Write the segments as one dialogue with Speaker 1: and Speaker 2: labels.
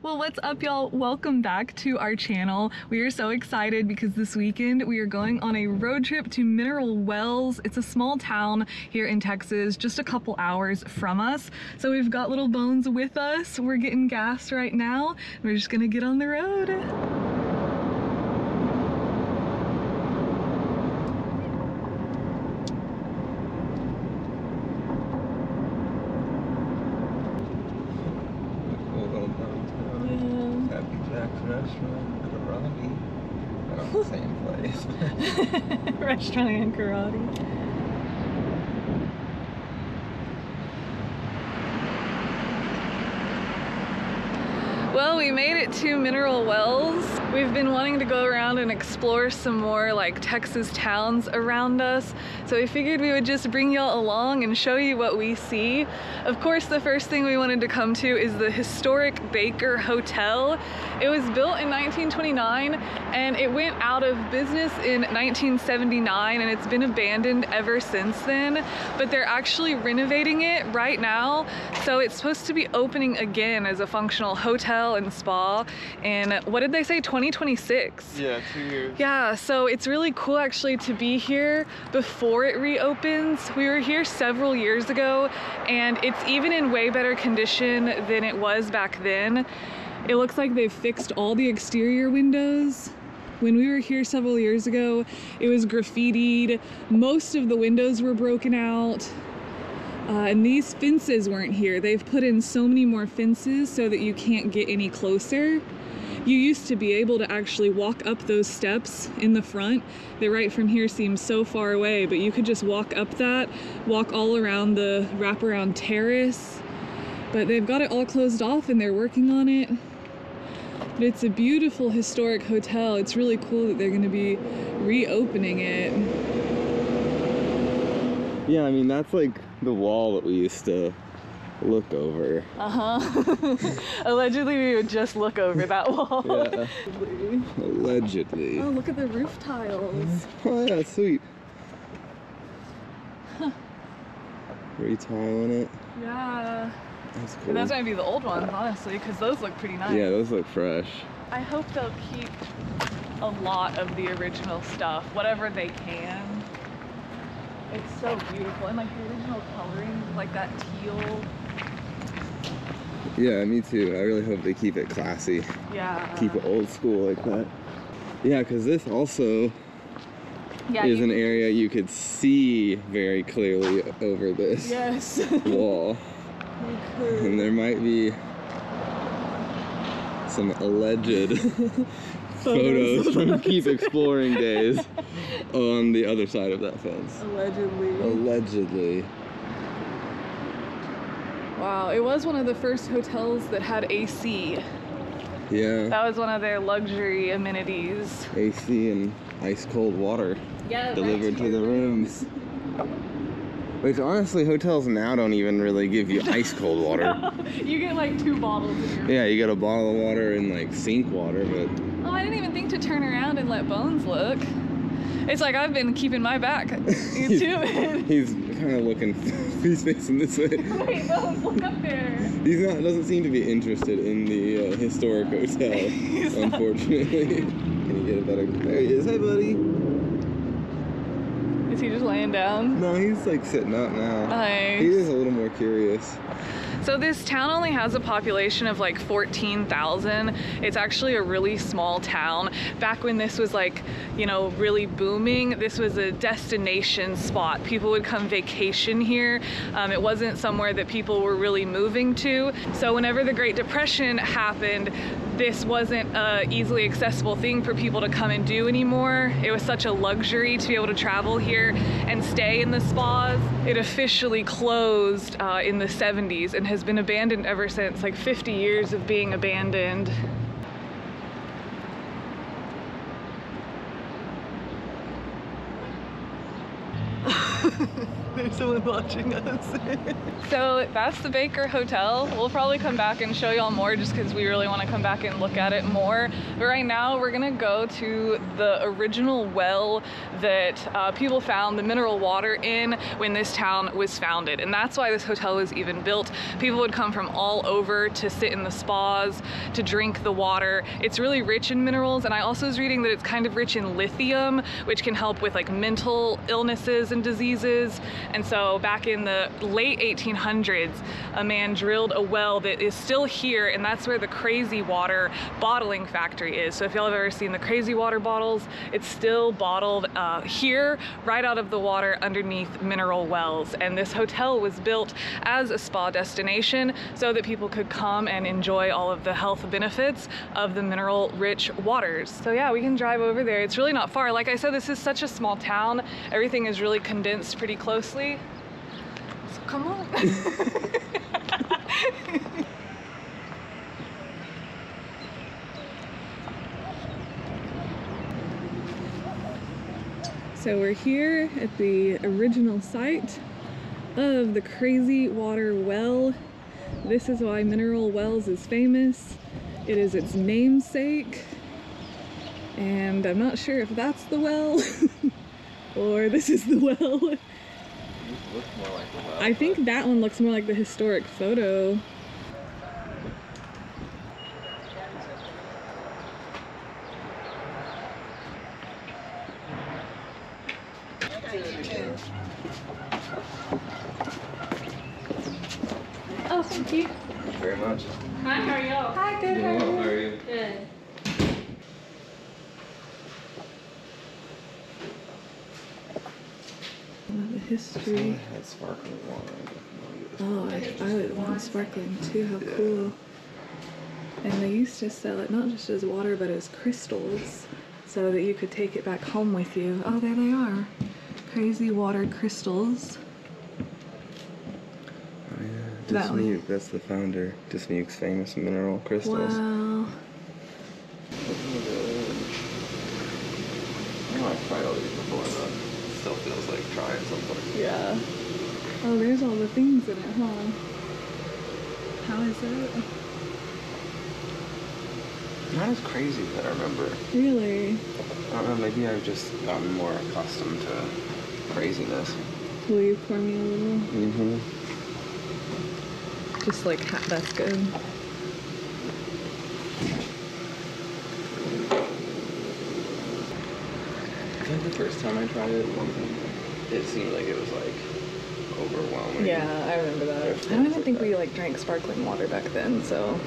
Speaker 1: Well, what's up, y'all? Welcome back to our channel. We are so excited because this weekend we are going on a road trip to Mineral Wells. It's a small town here in Texas, just a couple hours from us. So we've got little Bones with us. We're getting gas right now. We're just gonna get on the road.
Speaker 2: Hold on downtown. Happy Jack's Restaurant, Karate. Not the same
Speaker 1: and karate. We made it to Mineral Wells. We've been wanting to go around and explore some more like Texas towns around us. So we figured we would just bring y'all along and show you what we see. Of course, the first thing we wanted to come to is the historic Baker Hotel. It was built in 1929 and it went out of business in 1979 and it's been abandoned ever since then. But they're actually renovating it right now. So it's supposed to be opening again as a functional hotel and spa. And what did they say? 2026.
Speaker 2: yeah, two years.
Speaker 1: Yeah, so it's really cool actually to be here before it reopens. We were here several years ago and it's even in way better condition than it was back then. It looks like they've fixed all the exterior windows. When we were here several years ago, it was graffitied. Most of the windows were broken out. Uh, and these fences weren't here. They've put in so many more fences so that you can't get any closer. You used to be able to actually walk up those steps in the front. That right from here seems so far away, but you could just walk up that, walk all around the wraparound terrace. But they've got it all closed off and they're working on it. But it's a beautiful historic hotel. It's really cool that they're gonna be reopening it.
Speaker 2: Yeah, I mean, that's like the wall that we used to look over.
Speaker 1: Uh huh. Allegedly, we would just look over that wall.
Speaker 2: Yeah. Allegedly.
Speaker 1: Oh, look at the roof tiles.
Speaker 2: Oh, yeah, sweet. Retiling it.
Speaker 1: Yeah.
Speaker 2: That's cool.
Speaker 1: And those might be the old ones, honestly, because those look pretty nice.
Speaker 2: yeah, those look fresh.
Speaker 1: I hope they'll keep a lot of the original stuff, whatever they can. It's so beautiful. And like the original coloring, like that teal.
Speaker 2: Yeah, me too. I really hope they keep it classy.
Speaker 1: Yeah.
Speaker 2: Keep it old school like that. Yeah, because this also
Speaker 1: yeah,
Speaker 2: is an area you could see very clearly over this
Speaker 1: Yes.
Speaker 2: wall. And there might be some alleged photos from Keep Exploring days on the other side of that fence.
Speaker 1: Allegedly.
Speaker 2: Allegedly.
Speaker 1: Wow, it was one of the first hotels that had AC.
Speaker 2: Yeah.
Speaker 1: That was one of their luxury amenities.
Speaker 2: AC and ice cold water
Speaker 1: Yeah,
Speaker 2: delivered to the rooms. Which honestly, hotels now don't even really give you ice cold water.
Speaker 1: you get like two bottles
Speaker 2: Yeah, you get a bottle of water and like sink water, but
Speaker 1: Oh, I didn't even think to turn around and let Bones look. It's like I've been keeping my back to it.
Speaker 2: he's kind of looking. he's facing this way.
Speaker 1: Wait, Bones, look up there.
Speaker 2: He's not. Doesn't seem to be interested in the uh, historic hotel. unfortunately. Can you get a better? There he is. Hey, buddy.
Speaker 1: Is he just laying down?
Speaker 2: No, he's like sitting up now.
Speaker 1: Nice.
Speaker 2: He is a little more curious.
Speaker 1: So this town only has a population of like 14,000. It's actually a really small town. Back when this was like, you know, really booming, this was a destination spot. People would come vacation here. Um, it wasn't somewhere that people were really moving to. So whenever the Great Depression happened, this wasn't a easily accessible thing for people to come and do anymore. It was such a luxury to be able to travel here and stay in the spas. It officially closed uh, in the 70s and has been abandoned ever since, like 50 years of being abandoned. There's
Speaker 3: someone watching us.
Speaker 1: So that's the Baker Hotel. We'll probably come back and show y'all more just because we really want to come back and look at it more. But right now we're gonna go to the original well that uh, people found the mineral water in when this town was founded. And that's why this hotel was even built. People would come from all over to sit in the spas, to drink the water. It's really rich in minerals. And I also was reading that it's kind of rich in lithium, which can help with like mental illnesses and diseases. And so back in the late 1800s, a man drilled a well that is still here, and that's where the Crazy Water bottling factory is. So if y'all have ever seen the Crazy Water bottles, it's still bottled uh, here, right out of the water underneath mineral wells. And this hotel was built as a spa destination so that people could come and enjoy all of the health benefits of the mineral rich waters. So yeah, we can drive over there. It's really not far. Like I said, this is such a small town. Everything is really condensed pretty closely. So come on. So we're here at the original site of the Crazy Water Well. This is why Mineral Wells is famous. It is its namesake. And I'm not sure if that's the well or this is the well. I think that one looks more like the historic photo. Oh, thank you.
Speaker 2: Very much.
Speaker 1: Hi, how are you? Hi, good.
Speaker 2: Doing well. How are you?
Speaker 1: Good. The history.
Speaker 2: Had sparkling water.
Speaker 1: Oh, I, I would want sparkling too. How cool. And they used to sell it not just as water, but as crystals so that you could take it back home with you. Oh, there they are. Crazy water crystals.
Speaker 2: Oh, yeah.
Speaker 1: That one.
Speaker 2: Dismuke, that's the founder. Dismuke's famous mineral crystals.
Speaker 1: Wow.
Speaker 2: I know I've tried all these before, but it still feels like trying something.
Speaker 1: Yeah. Oh, there's all the things in it, huh? How is it?
Speaker 2: Not as crazy as I remember.
Speaker 1: Really?
Speaker 2: I don't know, maybe I've just gotten more accustomed to craziness.
Speaker 1: Will you pour me a little?
Speaker 2: Mm-hmm.
Speaker 1: Just like, ha- that's good.
Speaker 2: I think the first time I tried it, it seemed like it was like overwhelming.
Speaker 1: Yeah, I remember that. I don't even think we like drank sparkling water back then, so.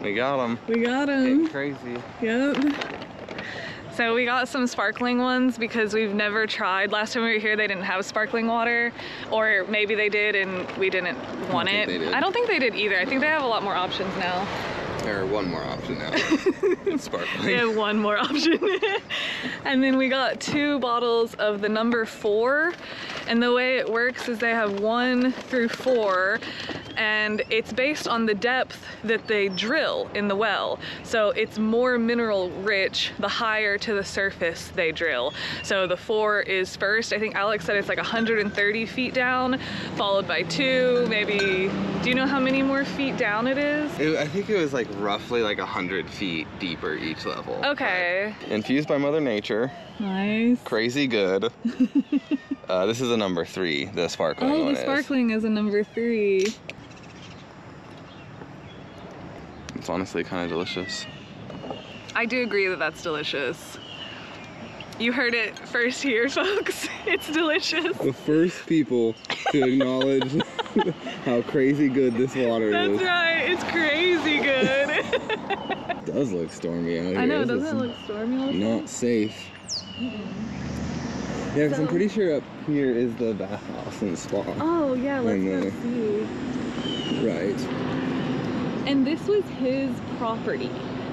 Speaker 2: We got them.
Speaker 1: We got them.
Speaker 2: crazy.
Speaker 1: Yep. So we got some sparkling ones because we've never tried. Last time we were here, they didn't have sparkling water, or maybe they did and we didn't want
Speaker 2: think
Speaker 1: it.
Speaker 2: did.
Speaker 1: I don't think they did either. I think they have a lot more options now.
Speaker 2: There one more option now. it's sparkling.
Speaker 1: They have one more option. and then we got two bottles of the number four. And the way it works is they have one through four, and it's based on the depth that they drill in the well. So it's more mineral rich the higher to the surface they drill. So the four is first. I think Alex said it's like 130 feet down, followed by two, maybe. Do you know how many more feet down it is?
Speaker 2: It, I think it was like roughly like a hundred feet deeper each level.
Speaker 1: Okay.
Speaker 2: Infused by Mother Nature,
Speaker 1: Nice.
Speaker 2: crazy good. uh, this is a number three, the sparkling
Speaker 1: Oh,
Speaker 2: one
Speaker 1: the
Speaker 2: is.
Speaker 1: sparkling is a number three.
Speaker 2: It's honestly kind of delicious.
Speaker 1: I do agree that that's delicious. You heard it first here, folks. It's delicious.
Speaker 2: The first people to acknowledge how crazy good this water
Speaker 1: That's
Speaker 2: is.
Speaker 1: right. It's crazy good.
Speaker 2: It does look stormy out here.
Speaker 1: I know. Doesn't it look stormy? outside?
Speaker 2: Not safe. yeah Yeah, 'cause I'm pretty sure up here is the bathhouse and spa.
Speaker 1: Oh yeah. Let's
Speaker 2: And,
Speaker 1: go
Speaker 2: uh,
Speaker 1: see.
Speaker 2: Right.
Speaker 1: And this was his property.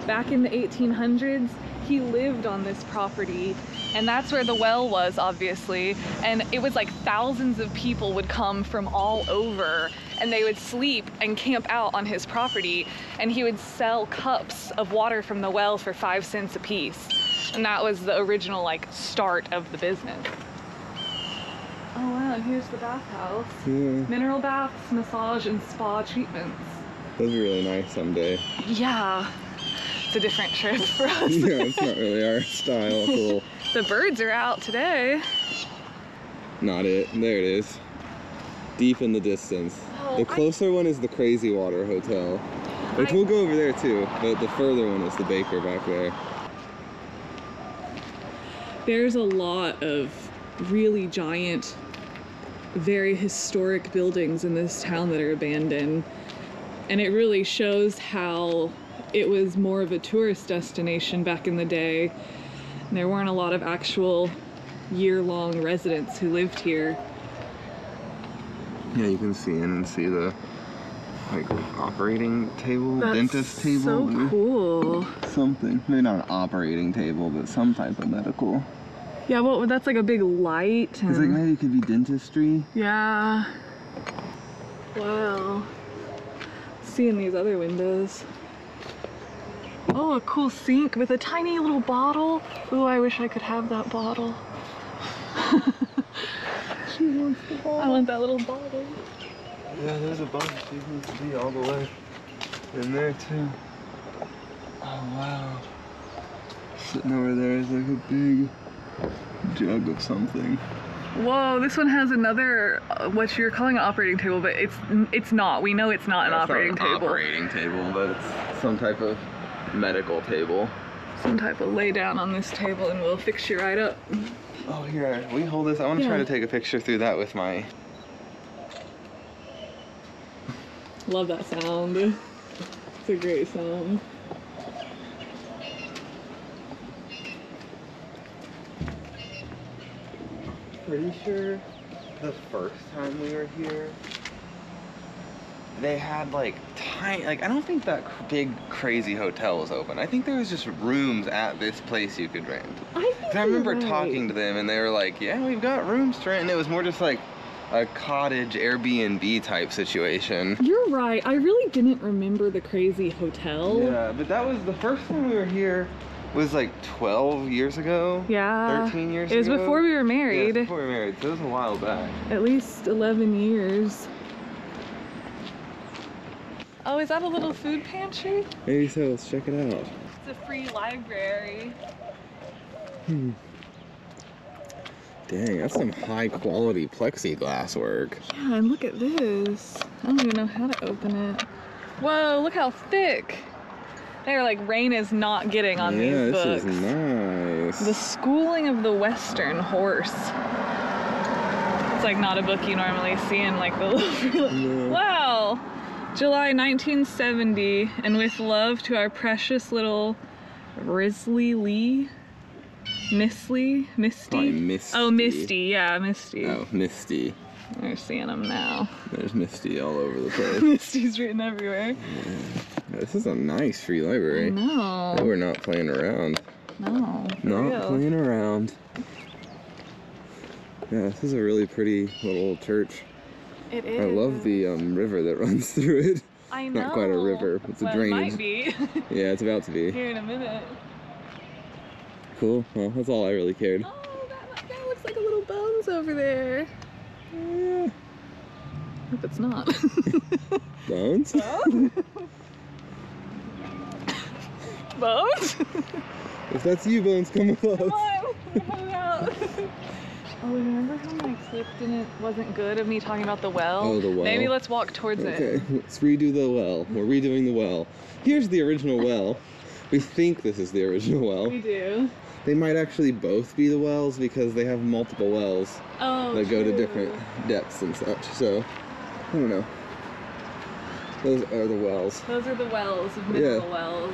Speaker 1: Back in the 1800s, he lived on this property, and that's where the well was, obviously. And it was like thousands of people would come from all over, and they would sleep and camp out on his property. And he would sell cups of water from the well for five cents a piece. And that was the original like start of the business. Oh wow, and here's the bathhouse.
Speaker 2: Yeah,
Speaker 1: Mineral baths, massage, and spa treatments.
Speaker 2: those are really nice someday.
Speaker 1: Yeah. It's a different trip for us.
Speaker 2: yeah, it's not really our style. It's a little,
Speaker 1: the birds are out today.
Speaker 2: not it. There it is. Deep in the distance.
Speaker 1: Oh,
Speaker 2: The
Speaker 1: I-
Speaker 2: closer one is the Crazy Water Hotel, which
Speaker 1: I-
Speaker 2: we'll go over there too. But the further one is the Baker back there.
Speaker 1: There's a lot of really giant, very historic buildings in this town that are abandoned. And it really shows how it was more of a tourist destination back in the day. And there weren't a lot of actual year long residents who lived here.
Speaker 2: Yeah, you can see in and see the like operating table, dentist table,
Speaker 1: So cool.
Speaker 2: something. Maybe not an operating table, but some type of medical.
Speaker 1: Yeah, well, that's like a big light.
Speaker 2: It's like maybe it could be dentistry.
Speaker 1: Yeah. Wow. Seeing these other windows. Oh, a cool sink with a tiny little bottle. Ooh, I wish I could have that bottle.
Speaker 2: She wants the ball.
Speaker 1: I want that little bottle.
Speaker 2: Yeah, there's a bunch. needs to be all the way in there too. Oh wow. Sitting over there is like a big jug of something.
Speaker 1: Whoa, this one has another uh, what you're calling an operating table, but it's it's not. We know it's not an
Speaker 2: That's not
Speaker 1: operating table.
Speaker 2: Operating table, but it's some type of medical table.
Speaker 1: Some type of lay down on this table and we'll fix you right up.
Speaker 2: Oh, here, we hold this. I want to try to take a picture through that with my.
Speaker 1: Love that sound. It's a great sound.
Speaker 2: Pretty sure the first time we were here, they had like tiny, like I don't think that big crazy hotel was open. I think there was just rooms at this place you could rent.
Speaker 1: I
Speaker 2: I remember talking to them and they were like, yeah, we've got rooms to rent. And it was more just like a cottage Airbnb type situation.
Speaker 1: You're right. I really didn't remember the crazy hotel.
Speaker 2: Yeah, but that was the first time we were here was like 12 years ago.
Speaker 1: Yeah.
Speaker 2: 13 years ago.
Speaker 1: It was
Speaker 2: ago.
Speaker 1: before we were married.
Speaker 2: it's before we were married, so it was a while back.
Speaker 1: At least 11 years. Oh, is that a little food pantry?
Speaker 2: Maybe so, let's check it out.
Speaker 1: It's a free library. Hmm.
Speaker 2: Dang, that's some high quality plexiglass work.
Speaker 1: Yeah, and look at this. I don't even know how to open it. Whoa, look how thick. They're like rain is not getting on
Speaker 2: yeah,
Speaker 1: these
Speaker 2: this
Speaker 1: books.
Speaker 2: is nice.
Speaker 1: The Schooling of the Western Horse. It's like not a book you normally see in like the
Speaker 2: No.
Speaker 1: Wow. July 1970 and with love to our precious little Risley Lee. Miss Lee? Misty?
Speaker 2: Misty.
Speaker 1: Oh, Misty. Yeah, Misty.
Speaker 2: Oh, Misty.
Speaker 1: We're seeing them now.
Speaker 2: There's Misty all over the place.
Speaker 1: Misty's written everywhere.
Speaker 2: this is a nice free library.
Speaker 1: No.
Speaker 2: We're not playing around.
Speaker 1: No.
Speaker 2: Not
Speaker 1: real.
Speaker 2: playing around. Yeah, this is a really pretty little church.
Speaker 1: It is.
Speaker 2: I love the um, river that runs through it.
Speaker 1: I know.
Speaker 2: not quite a river, it's a
Speaker 1: well,
Speaker 2: drainage.
Speaker 1: It might be
Speaker 2: Yeah, it's about to be.
Speaker 1: here in a minute.
Speaker 2: Cool. Well, that's all I really cared.
Speaker 1: Oh, that, that looks like a little bones over there.
Speaker 2: Yeah.
Speaker 1: Hope it's not.
Speaker 2: Bones?
Speaker 1: bones?
Speaker 2: If that's you, Bones, come with us.
Speaker 1: Come on, come out. Oh, remember how my clip didn't wasn't good of me talking about the well?
Speaker 2: Oh, the well.
Speaker 1: Maybe let's walk towards
Speaker 2: Okay,
Speaker 1: it.
Speaker 2: let's redo the well. We're redoing the well. Here's the original well. We think this is the original well.
Speaker 1: We do.
Speaker 2: They might actually both be the wells because they have multiple wells
Speaker 1: Oh.
Speaker 2: that go to different depths and such. So, I don't know. Those are the wells.
Speaker 1: Those are the wells
Speaker 2: Yeah.
Speaker 1: wells.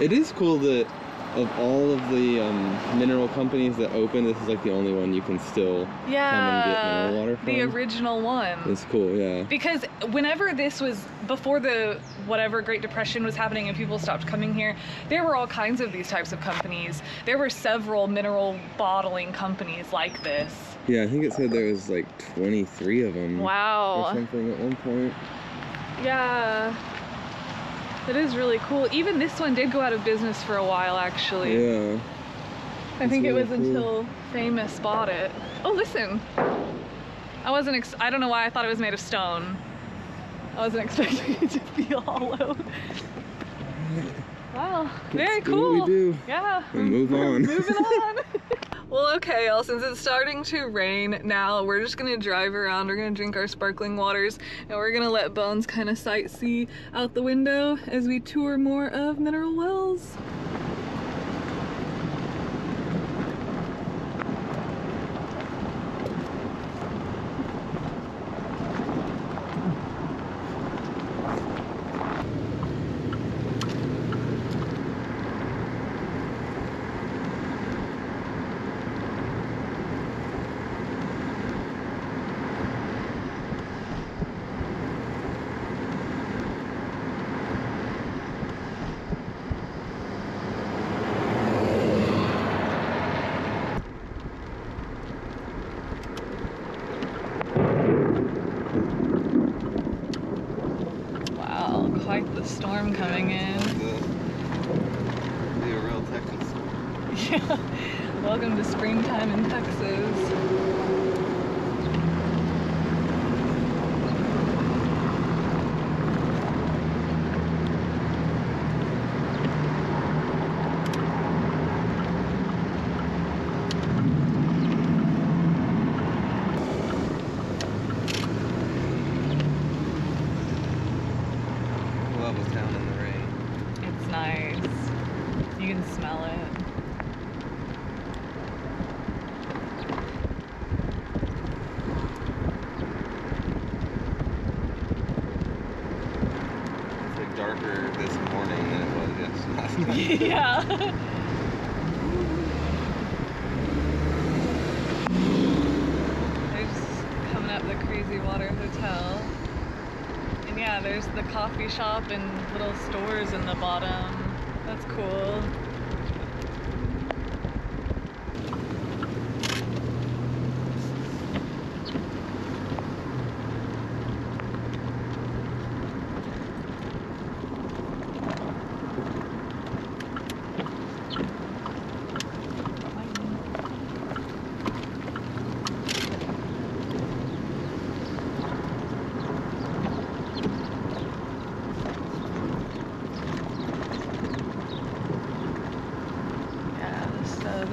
Speaker 2: It is cool that of all of the um, mineral companies that open, this is like the only one you can still
Speaker 1: Yeah.
Speaker 2: mineral water
Speaker 1: The original one.
Speaker 2: It's cool, yeah.
Speaker 1: Because whenever this was before the whatever Great Depression was happening and people stopped coming here, there were all kinds of these types of companies. There were several mineral bottling companies like this.
Speaker 2: Yeah, I think it said there was like 23 of them.
Speaker 1: Wow.
Speaker 2: Or something at one point.
Speaker 1: Yeah. That is really cool. Even this one did go out of business for a while actually.
Speaker 2: Yeah.
Speaker 1: I think it was
Speaker 2: cool.
Speaker 1: until Famous bought it. Oh, listen. I wasn't. Ex- I don't know why I thought it was made of stone. I wasn't expecting it to be hollow. Wow, very
Speaker 2: do what
Speaker 1: cool.
Speaker 2: we do
Speaker 1: Yeah.
Speaker 2: and move on.
Speaker 1: Moving on. well, okay, y'all. Since it's starting to rain now, we're just gonna drive around. We're gonna drink our sparkling waters, and we're gonna let Bones kind of sightsee out the window as we tour more of Mineral Wells.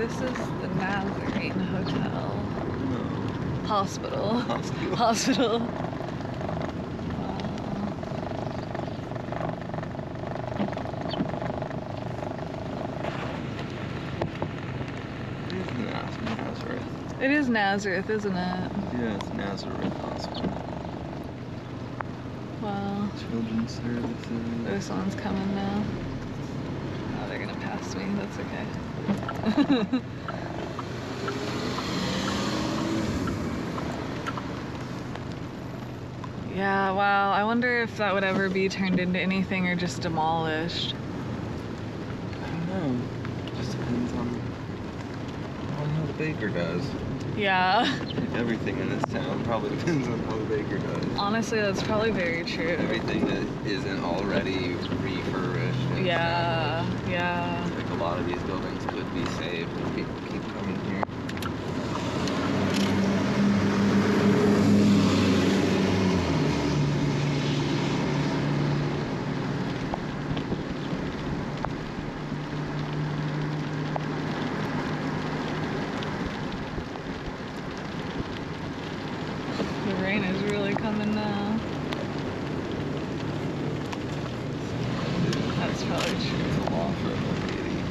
Speaker 2: This
Speaker 1: is the Nazarene Hotel.
Speaker 2: No.
Speaker 1: Hospital.
Speaker 2: Hospital.
Speaker 1: Hospital.
Speaker 2: It is Nazareth.
Speaker 1: It is Nazareth, isn't it?
Speaker 2: Yeah, it's Nazareth Hospital.
Speaker 1: Wow.
Speaker 2: Children's Services.
Speaker 1: This one's coming now. Oh, they're gonna pass me. That's okay. yeah, wow. I wonder if that would ever be turned into anything or just demolished.
Speaker 2: I don't know. Just depends on, on how the baker does.
Speaker 1: Yeah.
Speaker 2: Everything in this town probably depends on how the baker does.
Speaker 1: Honestly, that's probably very true.
Speaker 2: Everything that isn't already refurbished.
Speaker 1: Yeah, yeah.
Speaker 2: Like a lot of these buildings could be saved if people keep coming here.
Speaker 1: The rain is really coming now. That's probably true.
Speaker 2: It's a law for a lady.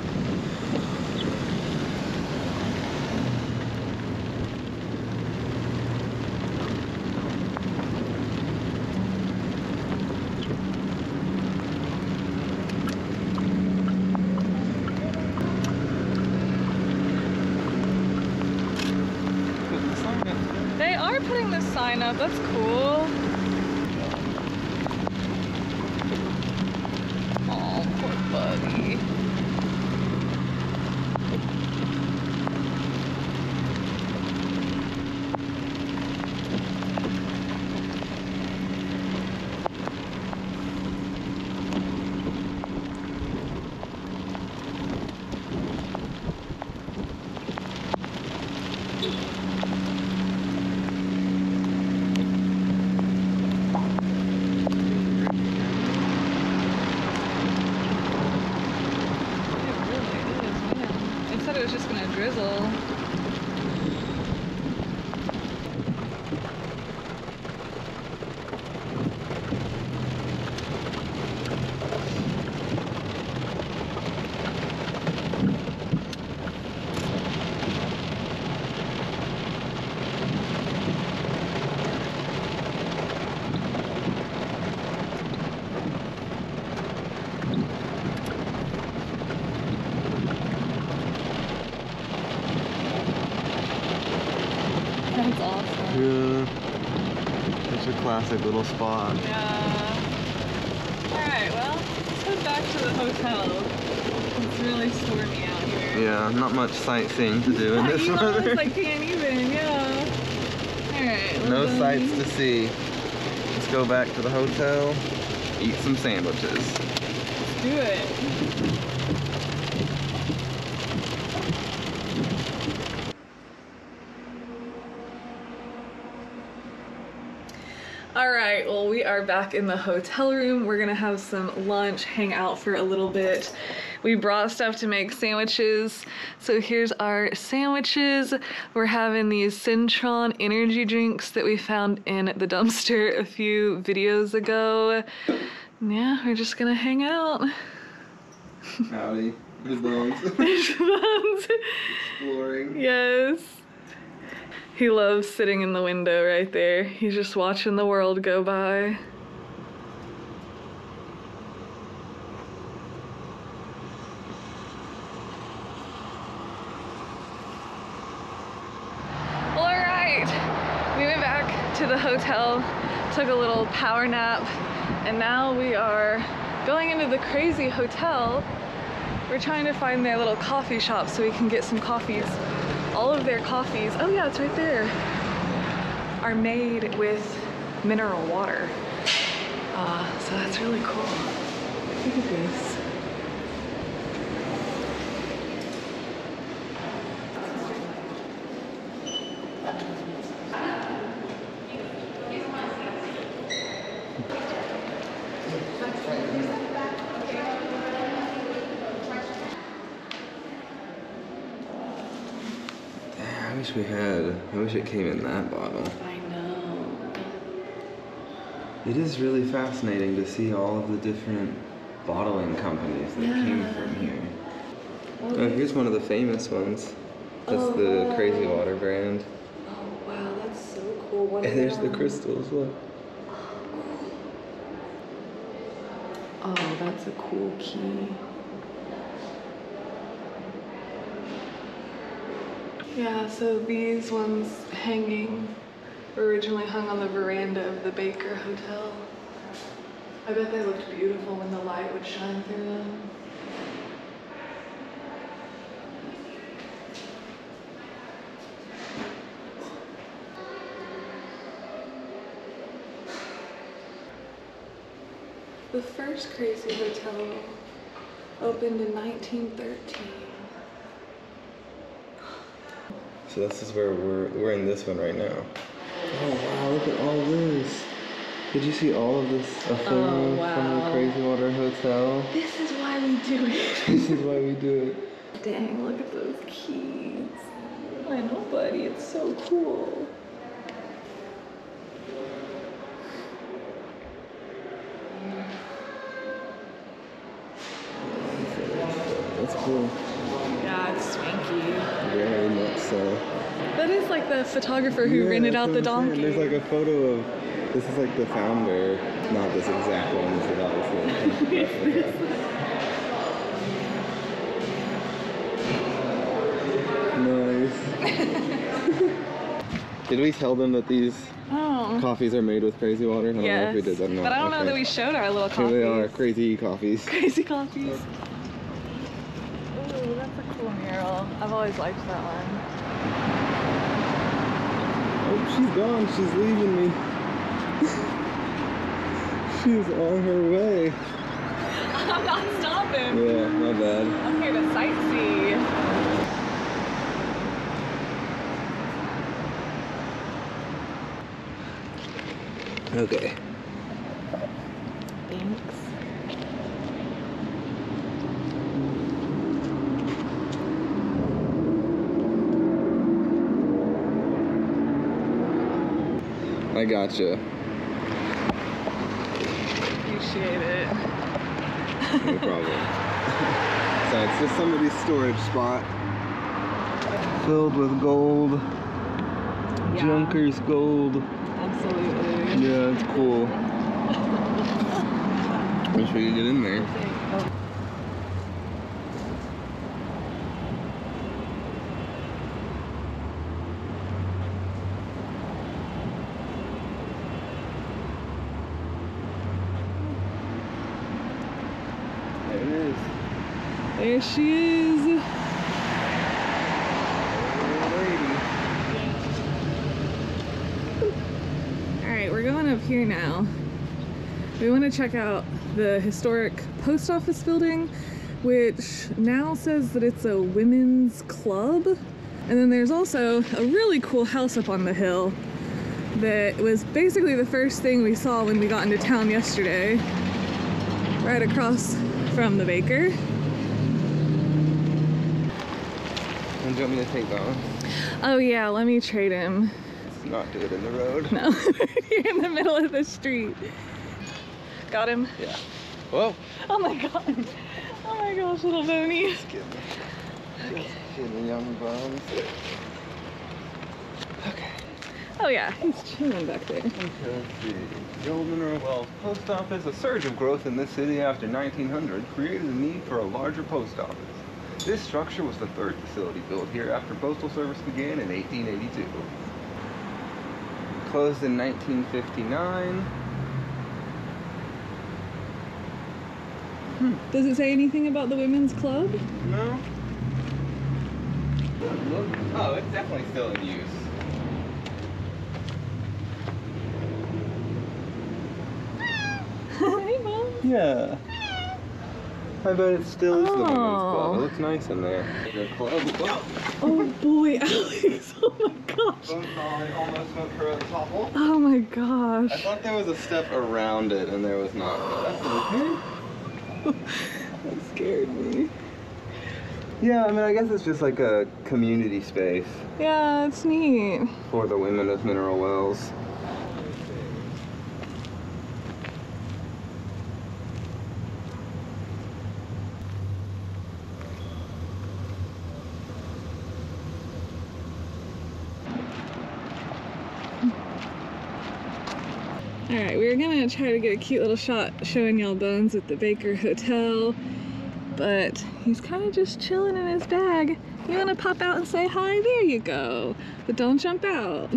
Speaker 2: Put the sign up there.
Speaker 1: They are putting this sign up. That's
Speaker 2: classic little spot.
Speaker 1: Yeah. Alright, well, let's head back to the hotel. It's really stormy out here.
Speaker 2: Yeah, not much sightseeing to do in this weather.
Speaker 1: I can't even, yeah. Alright.
Speaker 2: No
Speaker 1: well,
Speaker 2: sights to see. Let's go back to the hotel, eat some sandwiches.
Speaker 1: Let's do it. All right, well, we are back in the hotel room. We're gonna have some lunch, hang out for a little bit. We brought stuff to make sandwiches. So here's our sandwiches. We're having these Centron energy drinks that we found in the dumpster a few videos ago. Yeah, we're just gonna hang out.
Speaker 2: Howdy. There's bones.
Speaker 1: Buns.
Speaker 2: Exploring.
Speaker 1: yes. He loves sitting in the window right there. He's just watching the world go by. All right. We went back to the hotel, took a little power nap, and now we are going into the crazy hotel. We're trying to find their little coffee shop so we can get some coffees. All of their coffees, oh yeah, it's right there, are made with mineral water. Uh, so that's really cool. Look at this.
Speaker 2: I wish we had. I wish it came in that bottle.
Speaker 1: I know.
Speaker 2: It is really fascinating to see all of the different bottling companies that came from here. Oh, here's one of the famous ones. That's
Speaker 1: Oh,
Speaker 2: the
Speaker 1: wow.
Speaker 2: Crazy Water brand.
Speaker 1: Oh wow, that's so cool. What
Speaker 2: And there's the
Speaker 1: them?
Speaker 2: crystals. Look.
Speaker 1: Oh, that's a cool key. Yeah, so these ones hanging originally hung on the veranda of the Baker Hotel. I bet they looked beautiful when the light would shine through them. The first Crazy Hotel opened in 1913.
Speaker 2: So this is where we're we're in this one right now. Oh wow! Look at all this. Did you see all of this oh, a photo from the. Crazy Water Hotel?
Speaker 1: This is why we do it.
Speaker 2: This is why we do it.
Speaker 1: Dang, look at those keys. I know, buddy, it's so cool.
Speaker 2: That's cool.
Speaker 1: Yeah, it's swanky.
Speaker 2: Very much so.
Speaker 1: That is like the photographer who
Speaker 2: Yeah,
Speaker 1: rented out the
Speaker 2: saying.
Speaker 1: donkey.
Speaker 2: There's like a photo of this is like the founder, not this exact one. This is obviously. nice. did we tell them that these
Speaker 1: oh.
Speaker 2: coffees are made with crazy water? I don't know if we did that or not.
Speaker 1: But I don't know that we showed our little
Speaker 2: Here
Speaker 1: coffees.
Speaker 2: they are, crazy coffees.
Speaker 1: Crazy coffees. Ooh, that's a cool mural. I've always liked that one.
Speaker 2: She's gone. She's leaving me. she's on her way.
Speaker 1: I'm not stopping.
Speaker 2: Yeah, my bad.
Speaker 1: I'm here to sightsee.
Speaker 2: Okay.
Speaker 1: Thanks.
Speaker 2: I gotcha.
Speaker 1: Appreciate it.
Speaker 2: No problem. so it's just somebody's storage spot. Filled with gold.
Speaker 1: Yeah.
Speaker 2: Junkers gold.
Speaker 1: Absolutely.
Speaker 2: Yeah, it's cool. Wish we could get in there. There it is.
Speaker 1: There she is.
Speaker 2: Lady.
Speaker 1: All right, we're going up here now. We want to check out the historic post office building, which now says that it's a women's club. And then there's also a really cool house up on the hill that was basically the first thing we saw when we got into town yesterday, right across from the baker.
Speaker 2: And do you want me to take that one?
Speaker 1: Oh, yeah, let me trade him.
Speaker 2: Let's not do it in the road.
Speaker 1: No, you're in the middle of the street. Got him.
Speaker 2: Yeah. Whoa.
Speaker 1: Oh my god. Oh my gosh, little Boney.
Speaker 2: Just kidding. Just kidding, young bones. Okay.
Speaker 1: Oh yeah, he's chilling back there.
Speaker 2: Okay, let's see. The old Mineral Wells Post Office, a surge of growth in this city after 1900 created a need for a larger post office. This structure was the third facility built here after postal service began in 1882. Closed in 1959. Hmm.
Speaker 1: Does it say anything about the women's club?
Speaker 2: No. Oh, it's definitely still in use.
Speaker 1: hey, mom.
Speaker 2: Yeah. I bet it still is the women's
Speaker 1: Oh.
Speaker 2: club. It looks nice in there. The club. Whoa.
Speaker 1: Oh boy, Alex. Oh my gosh.
Speaker 2: Phone call, I almost went for a topple.
Speaker 1: Oh my gosh.
Speaker 2: I thought there was a step around it, and there was not. but That's okay.
Speaker 1: That scared me.
Speaker 2: Yeah, I mean, I guess it's just like a community space
Speaker 1: Yeah, it's neat.
Speaker 2: for the women of Mineral Wells.
Speaker 1: All right, we were gonna try to get a cute little shot showing y'all Bones at the Baker Hotel, but he's kind of just chilling in his bag. You wanna pop out and say hi? There you go. But don't jump out.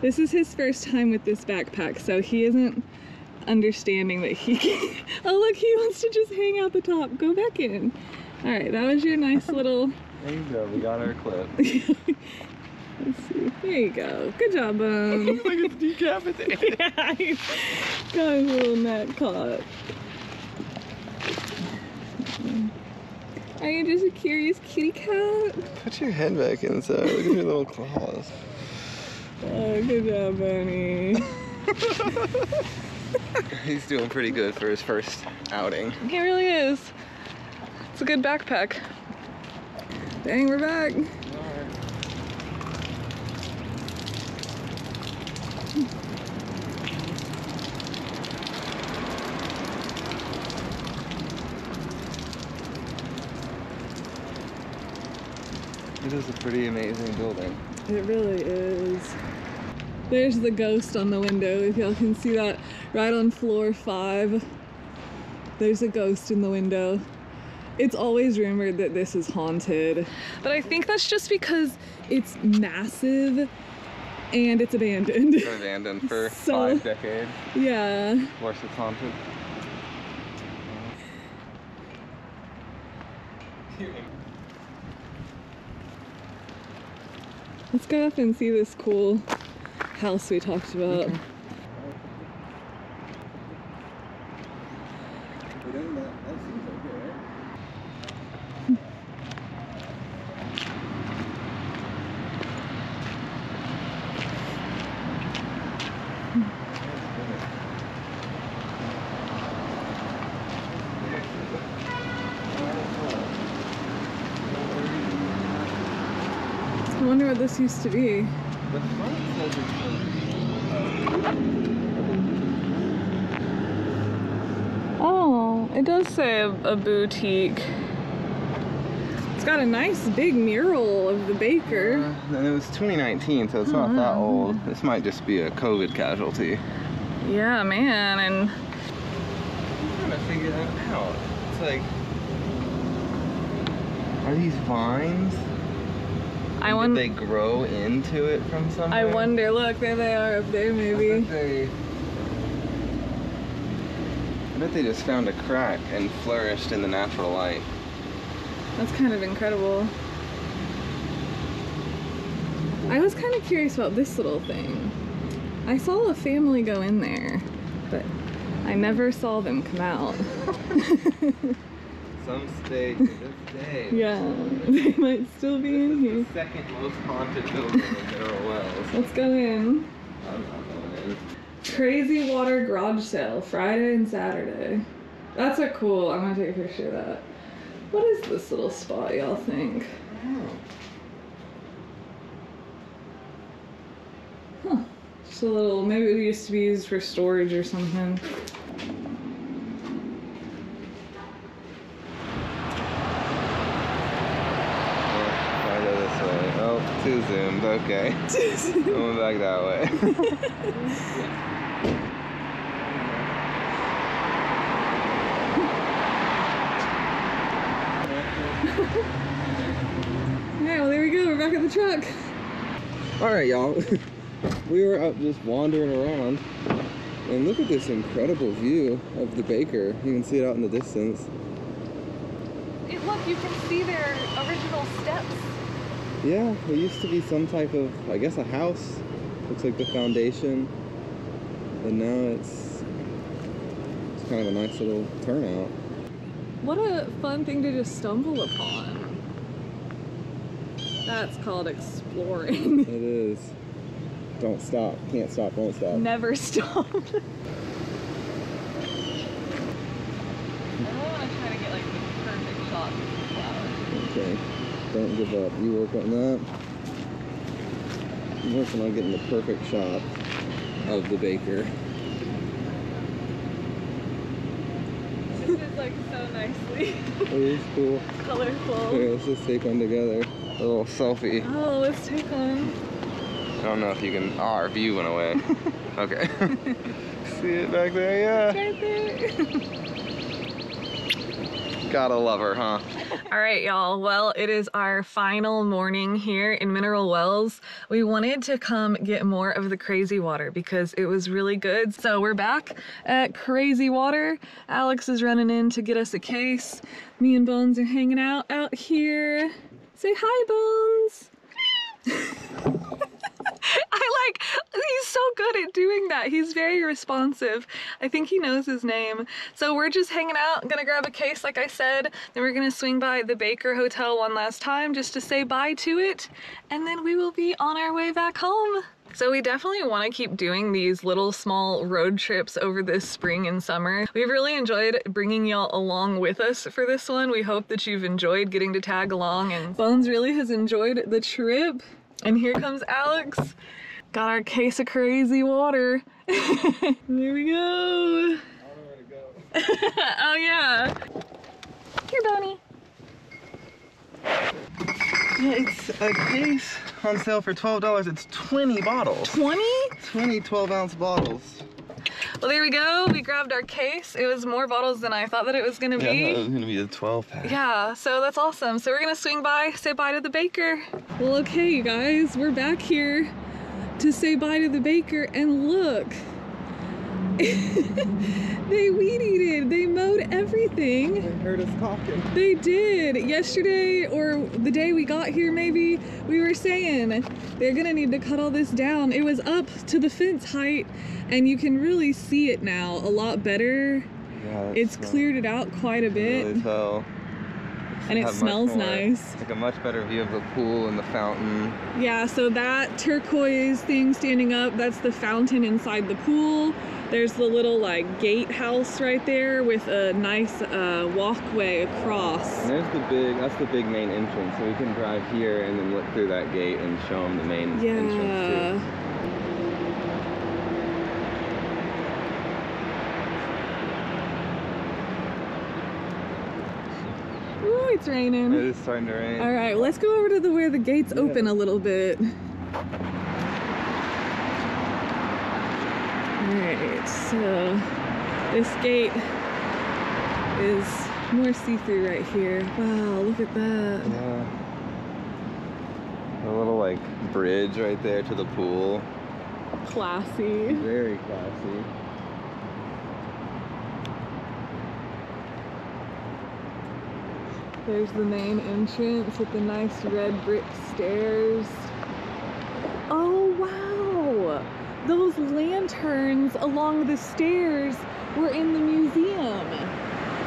Speaker 1: This is his first time with this backpack, so he isn't understanding that he can. oh, look, he wants to just hang out the top. Go back in. All right, that was your nice little.
Speaker 2: There you go. We got our clip.
Speaker 1: Let's see. There you go. Good job, Bones.
Speaker 2: Look at the decapitated.
Speaker 1: yeah, got his little net caught. Are you just a curious kitty cat?
Speaker 2: Put your head back inside. Look at your little claws.
Speaker 1: Oh, good job, Bonnie.
Speaker 2: He's doing pretty good for his first outing.
Speaker 1: He really is. It's a good backpack. Dang, we're back.
Speaker 2: Is a pretty amazing building.
Speaker 1: It really is. There's the ghost on the window, if y'all can see that right on floor five. There's a ghost in the window. It's always rumored that this is haunted. But I think that's just because it's massive and it's abandoned.
Speaker 2: Been abandoned for
Speaker 1: So-
Speaker 2: five decades.
Speaker 1: yeah.
Speaker 2: Of course, it's haunted.
Speaker 1: Let's go up and see this cool house we talked about. I wonder what this used to be.
Speaker 2: The front says it's
Speaker 1: Oh, it does say a, a boutique. It's got a nice big mural of the baker.
Speaker 2: Yeah, And it was 2019, so it's not
Speaker 1: Oh,
Speaker 2: that
Speaker 1: mm-hmm.
Speaker 2: old. This might just be a COVID casualty.
Speaker 1: Yeah, man, and
Speaker 2: I'm trying to figure that out. It's like, are these vines?
Speaker 1: I
Speaker 2: Did
Speaker 1: wonder.
Speaker 2: they grow into it from somewhere?
Speaker 1: I wonder. Look, there they are up there,
Speaker 2: I
Speaker 1: maybe.
Speaker 2: bet they. I bet they just found a crack and flourished in the natural light.
Speaker 1: That's kind of incredible. I was kind of curious about this little thing. I saw a family go in there, but I never saw them come out.
Speaker 2: Some state to this day.
Speaker 1: yeah, they might still be in
Speaker 2: This
Speaker 1: here.
Speaker 2: is the second most haunted building in Mineral Wells.
Speaker 1: Let's go in.
Speaker 2: I'm not going in.
Speaker 1: Crazy Water Garage Sale, Friday and Saturday. That's a cool, I'm gonna take a picture of that. What is this little spot, y'all think? Oh. Huh. Just a little, maybe it used to be used for storage or something.
Speaker 2: Oh, I go this way. Too zoomed. Okay. Going back that way.
Speaker 1: Yeah, well, there we go, we're back at the truck.
Speaker 2: All right, y'all. we were up just wandering around, and look at this incredible view of the baker. You can see it out in the distance.
Speaker 1: look, you can see their original steps.
Speaker 2: Yeah, it used to be some type of, I guess, a house. Looks like the foundation, and now it's it's kind of a nice little turnout.
Speaker 1: What a fun thing to just stumble upon. That's called exploring.
Speaker 2: It is. Don't stop. Can't stop. Won't stop.
Speaker 1: Never stop. I want to try to get like the perfect shot of the flower.
Speaker 2: Okay. Don't give up. You work on that. I'm working on getting the perfect shot of the baker.
Speaker 1: This is like so nicely
Speaker 2: It is cool.
Speaker 1: colorful.
Speaker 2: Here, let's just take one together. A little selfie.
Speaker 1: Oh, let's take one.
Speaker 2: I don't know if you can. Oh, our view went away. okay. See it back there? Yeah.
Speaker 1: Right there.
Speaker 2: Gotta love her, huh?
Speaker 1: All right, y'all. Well, it is our final morning here in Mineral Wells. We wanted to come get more of the crazy water because it was really good. So we're back at Crazy Water. Alex is running in to get us a case. Me and Bones are hanging out out here. Say hi, Bones. I like, he's so good at doing that. He's very responsive. I think he knows his name. So we're just hanging out, gonna grab a case, like I said. Then we're gonna swing by the Baker Hotel one last time just to say bye to it. And then we will be on our way back home. So we definitely want to keep doing these little small road trips over this spring and summer. We've really enjoyed bringing y'all along with us for this one. We hope that you've enjoyed getting to tag along and Bones really has enjoyed the trip. And here comes Alex. Got our case of crazy water. there we go. oh yeah. Here, Bonnie.
Speaker 2: Yeah, it's a case on sale for $12. It's 20 bottles.
Speaker 1: 20?
Speaker 2: 20 12 ounce bottles.
Speaker 1: Well, there we go. We grabbed our case. It was more bottles than I thought that it was gonna
Speaker 2: Yeah, I thought it was gonna be a 12 pack.
Speaker 1: Yeah, so that's awesome. So we're gonna swing by, say bye to the baker. Well, okay, you guys, we're back here to say bye to the baker, and look. they weed eated. They mowed everything.
Speaker 2: They heard us talking.
Speaker 1: They did. Yesterday or the day we got here, maybe, we were saying they're gonna need to cut all this down. It was up to the fence height, and you can really see it now a lot better.
Speaker 2: Yeah,
Speaker 1: It's cleared it out quite a bit,
Speaker 2: Really tell.
Speaker 1: and it smells
Speaker 2: more-
Speaker 1: nice.
Speaker 2: It's like a much better view of the pool and the fountain.
Speaker 1: Yeah, so that turquoise thing standing up, that's the fountain inside the pool. There's the little like gatehouse right there with a nice uh, walkway across.
Speaker 2: And there's the big, that's the big main entrance. So we can drive here and then look through that gate and show them the main
Speaker 1: yeah.
Speaker 2: entrance too.
Speaker 1: Ooh, it's raining.
Speaker 2: It is starting to rain.
Speaker 1: All right, let's go over to the where the gates
Speaker 2: yeah.
Speaker 1: open a little bit. All right, so this gate is more see-through right here. Wow, look at that.
Speaker 2: Yeah. A little like bridge right there to the pool.
Speaker 1: Classy.
Speaker 2: Very classy.
Speaker 1: There's the main entrance with the nice red brick stairs. Oh wow! Those lanterns along the stairs were in the museum.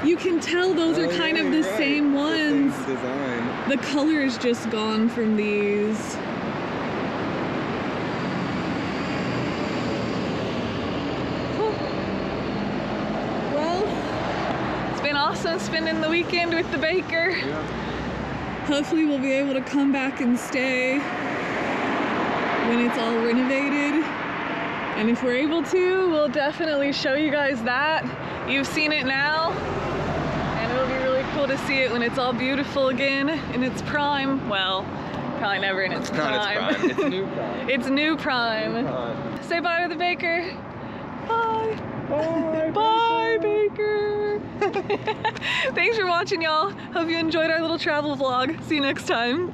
Speaker 1: You can tell those are
Speaker 2: Oh,
Speaker 1: kind
Speaker 2: yeah,
Speaker 1: of the
Speaker 2: right.
Speaker 1: same
Speaker 2: The
Speaker 1: ones.
Speaker 2: same design.
Speaker 1: The color is just gone from these. Well, it's been awesome spending the weekend with the baker.
Speaker 2: Yeah.
Speaker 1: Hopefully we'll be able to come back and stay when it's all renovated. And if we're able to, we'll definitely show you guys that. You've seen it now, and it'll be really cool to see it when it's all beautiful again in its prime. Well, probably never in its
Speaker 2: Not
Speaker 1: prime.
Speaker 2: its prime. It's new prime.
Speaker 1: it's new prime.
Speaker 2: Prime.
Speaker 1: Say bye to the baker. Bye.
Speaker 2: Bye.
Speaker 1: Bye, Baker. Thanks for watching, y'all. Hope you enjoyed our little travel vlog. See you next time.